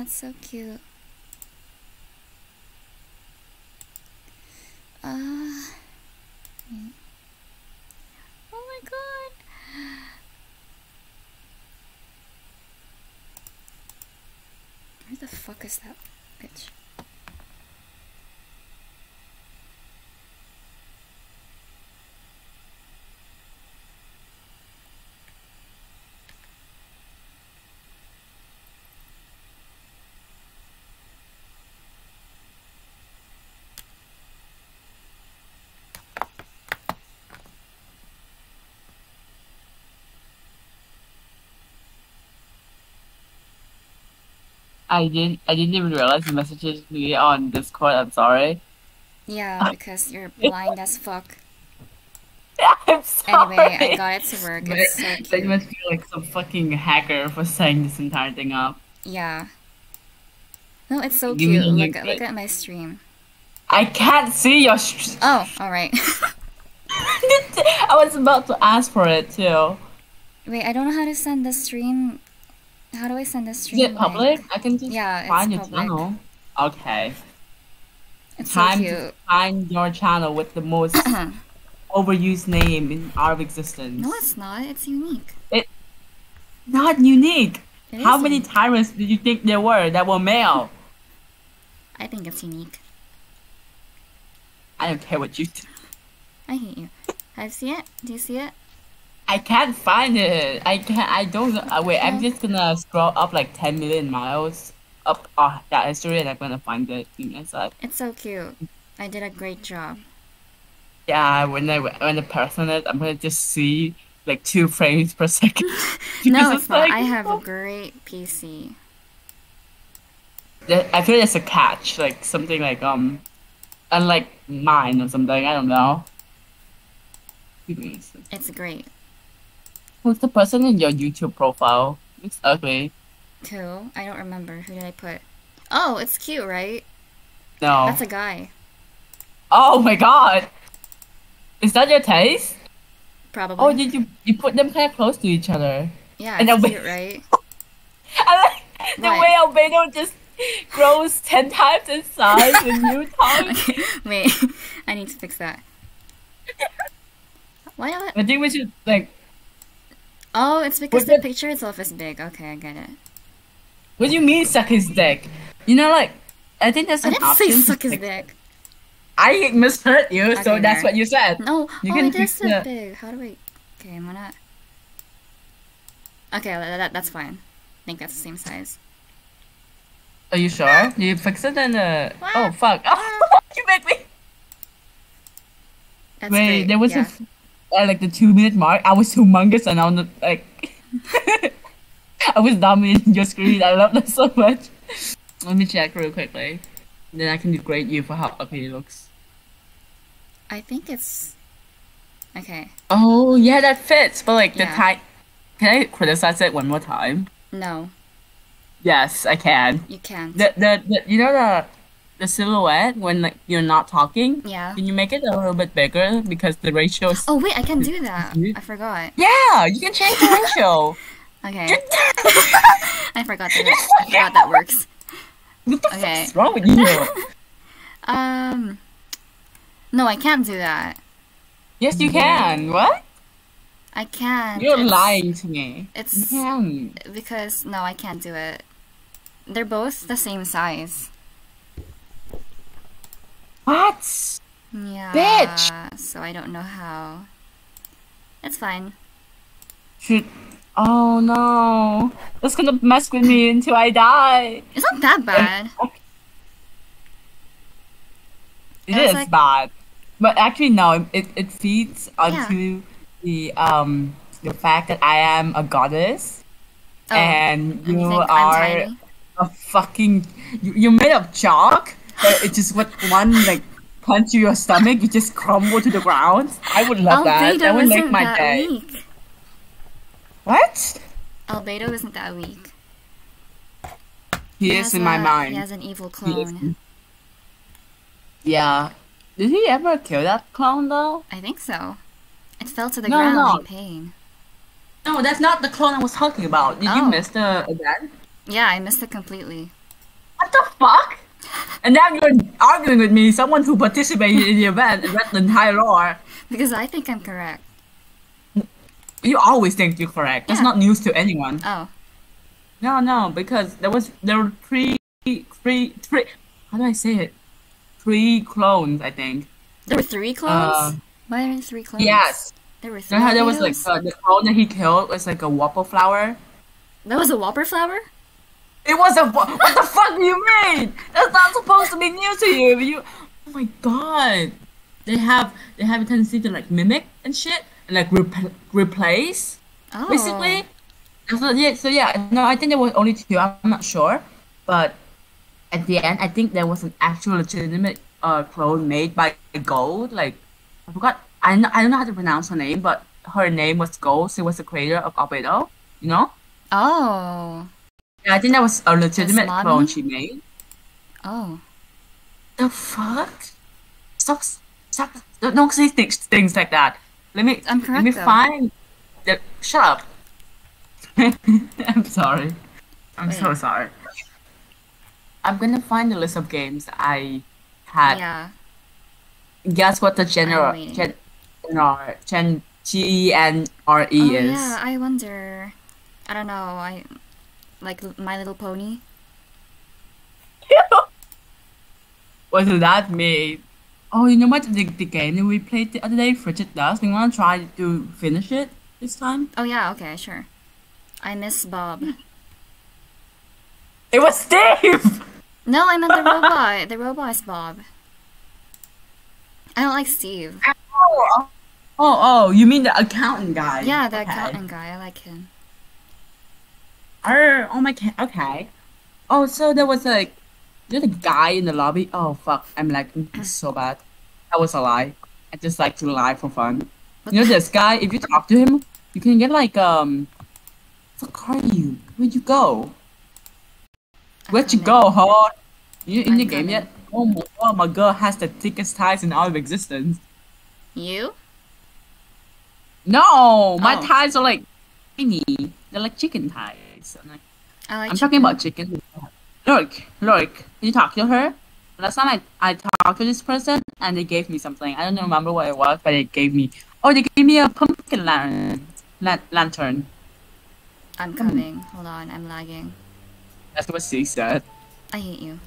that's so cute. Uh. Oh my god! Where the fuck is that bitch? I didn't. I didn't even realize the messages me on Discord. I'm sorry. Yeah, because you're blind as fuck. I'm sorry. Anyway, I got it to work. It's so you must feel like some fucking hacker for setting this entire thing up. Yeah. No, it's so You cute. Look, you- look at my stream. I can't see your. Oh, alright. I was about to ask for it too. Wait, I don't know how to send the stream. How do I send the Is stream? it public? link? I can just Yeah, it's find your public. channel. Okay. It's so Time cute. to find your channel with the most overused name in our existence. no, it's not. It's unique. It Not unique. It How is many unique. tyrants did you think there were that were male? I think it's unique. I don't care what you. Th- I hate you. I see it. Do you see it? I can't find it. I can't. I don't. Uh, wait, I'm just gonna scroll up like 10 million miles up uh, that history, and I'm gonna find it. Me. It's so cute. I did a great job. Yeah, when I when I press on it, I'm gonna just see like two frames per second. no, it's not. like- I have a great PC. I feel there's a catch, like something like um, unlike mine or something. I don't know. Give me a sec. It's great. Who's the person in your YouTube profile? It's ugly. Who? I don't remember. Who did I put? Oh, it's cute, right? No. That's a guy. Oh my god! Is that your taste? Probably. Oh, did you you put them kind of close to each other? yeah, and it's cute, right? I like the What? way Albedo just grows ten times in size when you talk. Okay, wait. I need to fix that. Why not? I think we should like. Oh, it's because What the picture itself is big. Okay, I get it. What do you mean suck his dick? You know, like I think I an didn't say option. suck his like, dick. I misheard you, so Okay, that's what you said. No, You oh, can it is so the- big. How do we? Okay, I'm gonna. Okay, that, that, that's fine. I think that's the same size. Are you sure? You fix it in the. Uh, oh, what? Oh fuck! you make me. That's Wait, great. there was yeah. a uh, like the two minute mark. I was humongous and I was like, I was dominating your screen. I love that so much. Let me check real quickly. Then I can degrade you for how ugly it looks. I think it's. Okay. Oh yeah, that fits. But like the Yeah. type. Can I criticize it one more time? No, Yes, I can. you can't. The the, the you know the the silhouette when like you're not talking. yeah. Can you make it a little bit bigger because the ratio is Oh wait, I can do that. I forgot. Yeah, you can change the ratio. Okay. I forgot that. I forgot that works. what the Okay. fuck's wrong with you? Um. No, I can't do that. yes, you can. What? I can't. You're It's- lying to me. You It's can. because no, I can't do it. They're both the same size. What? Yeah. Bitch! So I don't know how. It's fine. Oh no. That's gonna mess with me until I die. It's not that bad. It is like- bad. But actually, no. It, it feeds onto the um the fact that I am a goddess Oh, and you, you are a fucking. You, you're made of chalk. but it's just what one like punch to your stomach, you just crumble to the ground. I would love that. Albedo That would make my that day. weak. What? Albedo isn't that weak. He, has is in my mind. He has an evil clone. Yeah. Did he ever kill that clone though? I think so. It fell to the No, ground no. in pain. No, that's not the clone I was talking about. Did you Oh. miss the event? Yeah, I missed it completely. What the fuck? And now you're arguing with me, someone who participated in the event and read the entire lore. Because I think I'm correct. You always think you're correct. That's Yeah. not news to anyone. Oh. No, no, because there was there were three, three, three. How do I say it? Three clones, I think. There were three clones? Uh, Why are there three clones? Yes. There were three. There, there was like uh, the clone that he killed was like a Whopperflower. That was a Whopperflower? Was a what the fuck do you mean? That's not supposed to be new to you. You, oh my god, they have they have a tendency to like mimic and shit and like rep- replace Oh. basically. So yeah, so yeah, no, I think there was only two. I'm not sure, but at the end, I think there was an actual legitimate uh clone made by Gold. Like I forgot, I know, I don't know how to pronounce her name, but her name was Gold. She was the creator of Albedo. You know? Oh. I think that was a legitimate clone she made. Oh. The fuck? Stop! Stop! Don't, don't say things, things like that. Let me. I'm Let me though. find. The, shut up. I'm sorry. I'm so sorry. I'm gonna find the list of games I had. Yeah. Guess what the general gen, general gen G E N R E oh, is? yeah, I wonder. I don't know. I like My Little Pony. What does that mean? Oh, you know what? The, the game that we played the other day, Frigid Dusk. We wanna try to finish it this time. Oh yeah, okay, sure. I miss Bob. It was Steve. No, I meant the robot. The robot is Bob. I don't like Steve. Oh, oh, oh, you mean the accountant guy? Yeah, the Okay. accountant guy. I like him. Oh, oh my, okay. Oh, so there was like, there's a guy in the lobby. Oh fuck, I'm like so bad. That was a lie. I just like to lie for fun. You know this guy? If you talk to him, you can get like um. Fuck are you? Where'd you go? Where'd you go, huh? You in the game yet? Oh my god, my girl has the thickest ties in all of existence. You? No, my Oh. ties are like tiny. They're like chicken ties. I'm, like, I like I'm talking about chicken. Look, look. Can you talk to her? Last time I, I talked to this person and they gave me something. I don't remember what it was, but they gave me. Oh, they gave me a pumpkin lantern. Lan- lantern. I'm coming. Hold on, I'm lagging. That's what she said. I hate you.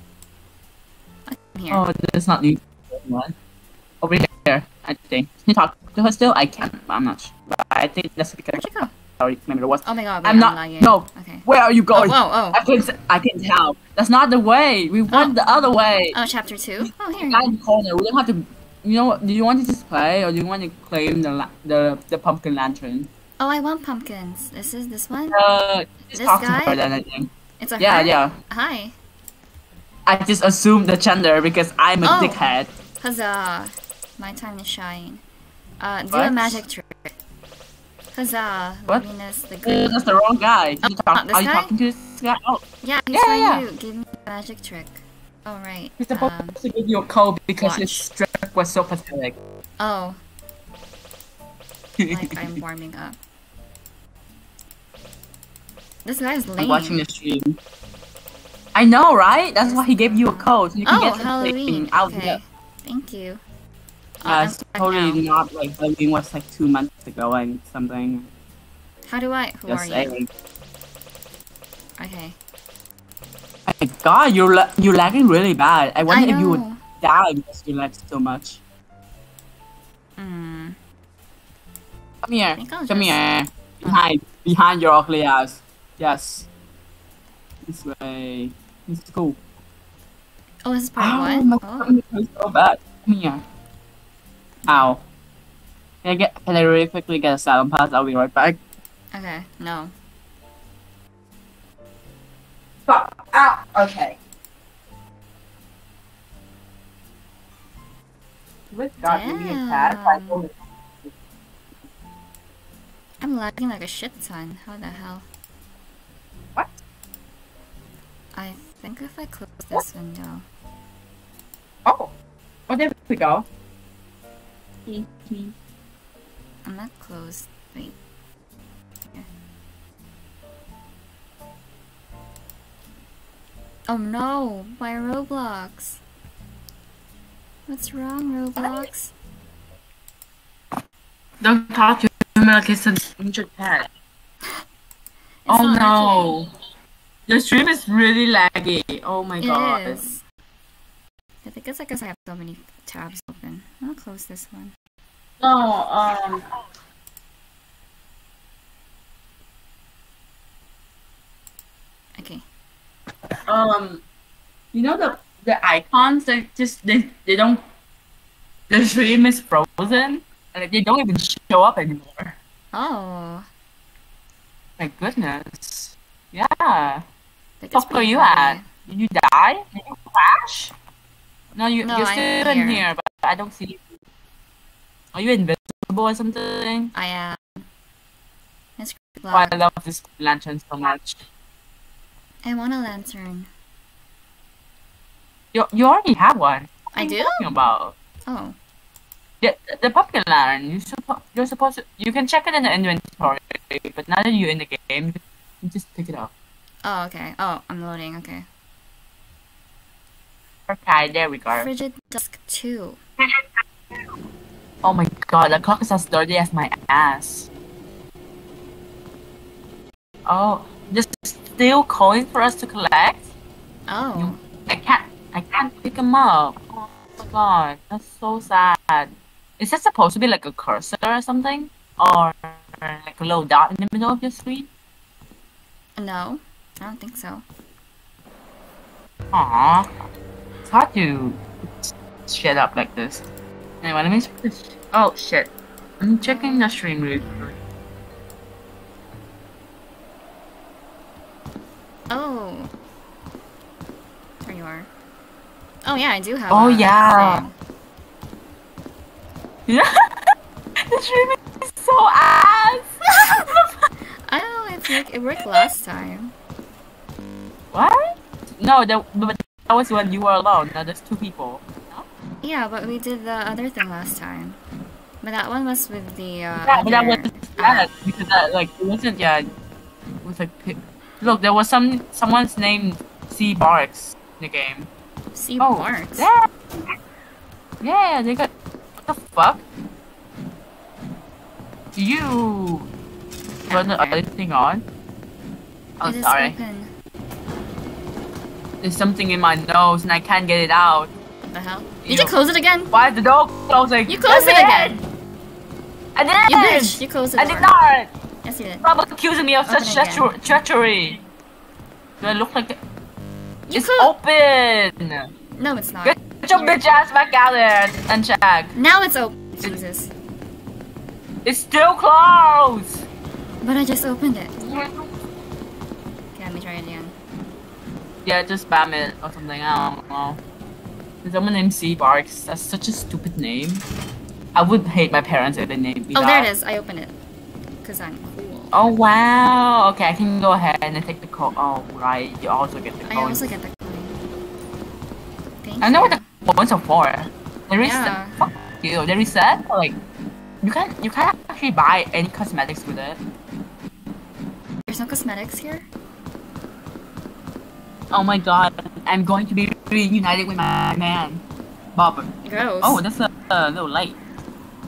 I'm here. Oh, that's not new. One. Over here, I think. Can you talk to her still? I can't, but I'm not sure. But I think that's because Where'd you go? sorry, maybe it was. Oh my god, wait, I'm not. lagging. no. Okay. Where are you Oh, going? whoa, oh. I can I can tell. That's not the way. We went the other way. Oh, chapter two? Oh, here. Guy in the corner. We don't have to. You know what? Do you want to just play, or do you want to claim the the the pumpkin lantern? Oh, I want pumpkins. This is this one? Uh, just This talk guy? then. I think. It's a Yeah, her? yeah. Hi. I just assumed the gender because I'm a Oh. dickhead. Huzzah. My time to shine. Uh, do a magic trick. Huzzah. What? Venus the Uh, good. That's the wrong guy. Oh, You talk- are you guy? talking to this guy? Oh, Yeah, he's Yeah, trying yeah, to give me a magic trick. Alright. he's supposed Um, to give you a code because his watch. strip was so pathetic. oh, like I'm warming up. This guy's lame. I'm watching the stream. I know, right? That's why he gave you a code. So you can Oh, get Halloween. out Okay. there. Thank you. Oh, Uh, it's totally now. not like Halloween was like two months ago and something. How do I? Who Just are you? saying. Okay. My God, you're la- you're lagging really bad. I wonder I if you would die because you lag so much. Mm. Come here. Come just- here. Behind, behind your ugly ass. Yes. This way. This is cool. Oh, this is part Ow, one. my Oh. stomach hurts so bad. Come here. Ow. Can I get? Can I really quickly get a Salonpas? I'll be right back. Okay. No. Fuck. Ow. Okay. With God, give me. I Damn. told it. I'm lagging like a shit ton. How the hell? What? I think if I close this window. Oh. Oh, there we go. Mm-hmm. I'm not closed. Wait. Here. Oh no, my Roblox. What's wrong, Roblox? Don't talk to him like it's an injured cat. It's oh no. The stream is really laggy. Oh my It god. is. I think it's because I have so many tabs open. I'll close this one. No, um. Okay. Um, you know the the icons they just they they don't. The stream is frozen, and they don't even show up anymore. Oh, My goodness. Yeah. that Fuck are you at? Did you die? Did you crash? No, you No, you're I'm still in here. here, but I don't see you. Are you invisible or something? I am. It's Oh, I love this lantern so much. I want a lantern. You you already have one. What I are you do? talking about? Oh, The, the pumpkin lantern, you suppo- you're supposed to, you can check it in the inventory, but now that you're in the game, you just pick it up. oh, okay. Oh, I'm loading. Okay. Okay, there we go. Frigid Dusk 2. Oh my god, the clock is as dirty as my ass. Oh, just still coins for us to collect? Oh, I can't, I can't pick them up. Oh my god, that's so sad. Is that supposed to be like a cursor or something? Or like a little dot in the middle of your screen? no. I don't think so. Aww. Hard to shut up like this. Anyway, let me. Oh shit. I'm checking the stream really quick. Oh. There you are. Oh, yeah, I do have Oh, yeah. Yeah. the stream is so ass. I know, oh, it's like, it worked last time. what? No, the, but that was when you were alone. Now there's two people. No? Yeah, but we did the other thing last time. But that one was with the, uh, Yeah, but that was other bad app. because that like it wasn't yeah. It was like look, there was some someone's name C Barks in the game. See Oh, Barks. yeah. Yeah, they got. What the fuck? Do you turn the other thing on? Oh, sorry. open. There's something in my nose and I can't get it out. What the hell? Did you close it again? Why is the door closing? You closed it again. I did! You bitch! You closed the I door. did not! Yes, you did. Stop accusing me of Open such treachery! Do I look like a- It's open! No, it's not. Get your Here. bitch ass back out there and check. Now it's open. Jesus. It's still closed! But I just opened it. Okay, let me try it again. Yeah, just spam it or something. I don't know. There's someone named C Barks. That's such a stupid name. I would hate my parents if they named me Oh, that. there it is. I opened it. Because I'm cool. Oh wow. Okay, I can go ahead and take the code. Oh right, you also get the I code. also get the coin. Thank I know what the coins are for. They reset. Yeah. Fuck you. They reset. Like you can't you can't actually buy any cosmetics with it. There's no cosmetics here? Oh my god, I'm going to be reunited with my man, Bob. Gross. Oh, that's a, a little light.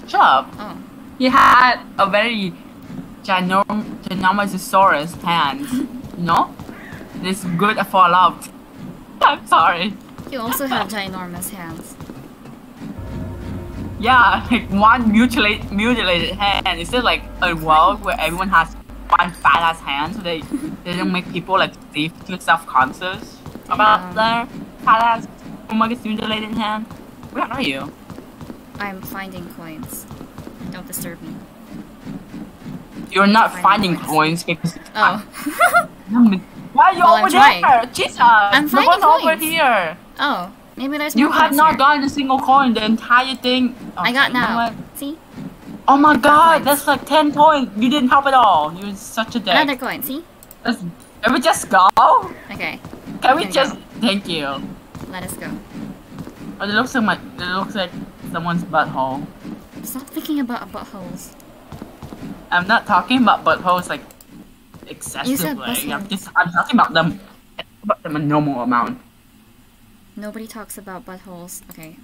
Shut up. Oh. He had a very ginorm ginormosaurus hand. You know? It's good for love. I'm sorry. You also have ginormous hands. Yeah, like one mutilate, mutilated hand. Is it like a world where everyone has one fat ass hand so they, they don't make people like deeply self conscious about Yeah. their fat ass humongous mutilated hand? Where are you? I'm finding coins. Don't disturb me. You're not Finding finding coins. coins because Oh. why are you Well, I'm over trying. there? Jesus! I'm finding what's over coins. here. oh. Maybe there's You have not here. gotten a single coin. The entire thing. I got Okay, you know now. See? Oh my god, Coins. that's like 10 coins. You didn't help at all. You're such a dick. Another coin. See? Let's, can we just go? Okay. Can we just. go. Thank you. Let us go. Oh, it looks like my. It looks like someone's butthole. Stop thinking about buttholes. I'm not talking about buttholes like excessively. I'm just. I'm talking about them about them a normal amount. Nobody talks about buttholes. Okay.